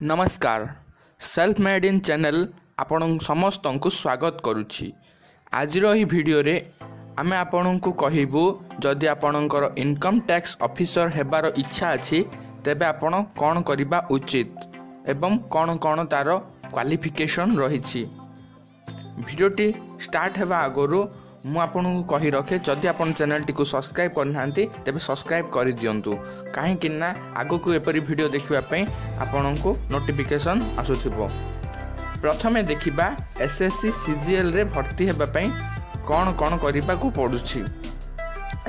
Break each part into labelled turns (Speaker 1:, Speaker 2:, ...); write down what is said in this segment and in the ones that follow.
Speaker 1: ନମସ୍କାର। Self made in channel ଆପଣ ସମସ୍ତଙ୍କୁ ସ୍ୱାଗତ କରୁଛି। ଆଜିର ଏହି ଭିଡ଼ିଓରେ ଆମେ ଆପଣଙ୍କୁ କହିବୁ ଯଦି ଆପଣଙ୍କର ଇନକମ୍ ଟ୍ୟାକ୍ସ ଅଫିସର ହେବାର ଇଚ୍ଛା ଅଛି ତେବେ ଆପଣ କ'ଣ କରିବା ଉଚିତ ଏବଂ କ'ଣ କ'ଣ ତା'ର କ୍ୱାଲିଫିକେସନ୍ ରହିଛି। ଭିଡ଼ିଓଟି ଷ୍ଟାର୍ଟ ହେବା ଆଗରୁ ମୁଁ ଆପଣଙ୍କୁ କହି ରଖେ ଯଦି ଆପଣ ଚ୍ୟାନେଲଟିକୁ ସବସ୍କ୍ରାଇବ୍ କରିନାହାନ୍ତି ତେବେ ସବସ୍କ୍ରାଇବ୍ କରିଦିଅନ୍ତୁ। କାହିଁକି ନା ଆଗକୁ ଏପରି ଭିଡ଼ିଓ ଦେଖିବା ପାଇଁ ଆପଣଙ୍କୁ ନୋଟିଫିକେସନ୍ ଆସୁଥିବ। ପ୍ରଥମେ ଦେଖିବା ଏସ୍ ଏସ୍ ସି ସିଜିଏଲ୍ରେ ଭର୍ତ୍ତି ହେବା ପାଇଁ କ'ଣ କ'ଣ କରିବାକୁ ପଡ଼ୁଛି।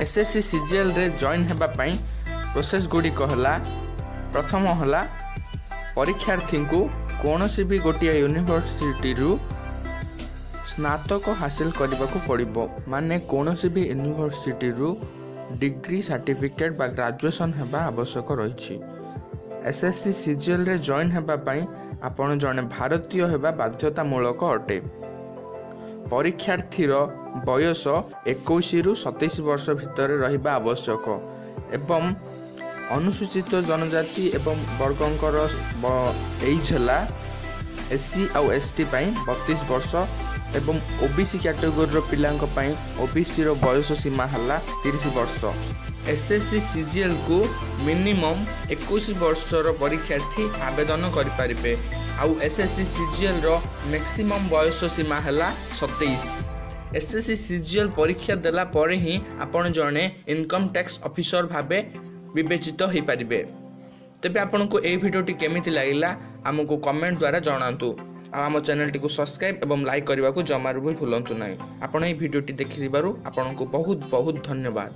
Speaker 1: ଏସ୍ ଏସ୍ ସି ସିଜିଏଲ୍ରେ ଜଏନ୍ ହେବା ପାଇଁ ପ୍ରୋସେସ୍ ଗୁଡ଼ିକ ହେଲା ପ୍ରଥମ ହେଲା ପରୀକ୍ଷାର୍ଥୀଙ୍କୁ କୌଣସି ବି ଗୋଟିଏ ୟୁନିଭର୍ସିଟିରୁ ସ୍ନାତକ ହାସିଲ କରିବାକୁ ପଡ଼ିବ। ମାନେ କୌଣସି ବି ୟୁନିଭର୍ସିଟିରୁ ଡିଗ୍ରୀ ସାର୍ଟିଫିକେଟ୍ ବା ଗ୍ରାଜୁଏସନ୍ ହେବା ଆବଶ୍ୟକ ରହିଛି। ଏସ୍ ଏସ୍ ସି ସିଜିଏଲ୍ରେ ଜଏନ୍ ହେବା ପାଇଁ ଆପଣ ଜଣେ ଭାରତୀୟ ହେବା ବାଧ୍ୟତାମୂଳକ ଅଟେ। ପରୀକ୍ଷାର୍ଥୀର ବୟସ ଏକୋଇଶରୁ ସତେଇଶ ବର୍ଷ ଭିତରେ ରହିବା ଆବଶ୍ୟକ ଏବଂ ଅନୁସୂଚିତ ଜନଜାତି ଏବଂ ବର୍ଗଙ୍କର ଏଜ୍ ହେଲା ଏସ୍ ସି ଆଉ ଏସ୍ ଟି ପାଇଁ ବତିଶ ବର୍ଷ ଏବଂ ଓ ବି ସି କ୍ୟାଟେଗୋରୀର ପିଲାଙ୍କ ପାଇଁ ଓବିସିର ବୟସ ସୀମା ହେଲା ତିରିଶ ବର୍ଷ। ଏସ୍ ଏସ୍ ସି ସିଜିଏଲ୍କୁ ମିନିମମ୍ ଏକୋଇଶ ବର୍ଷର ପରୀକ୍ଷାର୍ଥୀ ଆବେଦନ କରିପାରିବେ। ଆଉ ଏସ୍ ଏସ୍ ସି ସିଜିଏଲ୍ର ମ୍ୟାକ୍ସିମମ୍ ବୟସ ସୀମା ହେଲା ସତେଇଶ। ଏସ୍ ଏସ୍ ସି ସିଜିଏଲ୍ ପରୀକ୍ଷା ଦେଲା ପରେ ହିଁ ଆପଣ ଜଣେ ଇନକମ୍ ଟ୍ୟାକ୍ସ ଅଫିସର ଭାବେ ବିବେଚିତ ହୋଇପାରିବେ। ତେବେ ଆପଣଙ୍କୁ ଏହି ଭିଡ଼ିଓଟି କେମିତି ଲାଗିଲା ଆମକୁ କମେଣ୍ଟ ଦ୍ୱାରା ଜଣାନ୍ତୁ। ଆଉ ଆମ ଚ୍ୟାନେଲଟିକୁ ସବସ୍କ୍ରାଇବ୍ ଏବଂ ଲାଇକ୍ କରିବାକୁ ଜମାରୁ ବି ଭୁଲନ୍ତୁ ନାହିଁ। ଆପଣ ଏହି ଭିଡ଼ିଓଟି ଦେଖିଥିବାରୁ ଆପଣଙ୍କୁ ବହୁତ ବହୁତ ଧନ୍ୟବାଦ।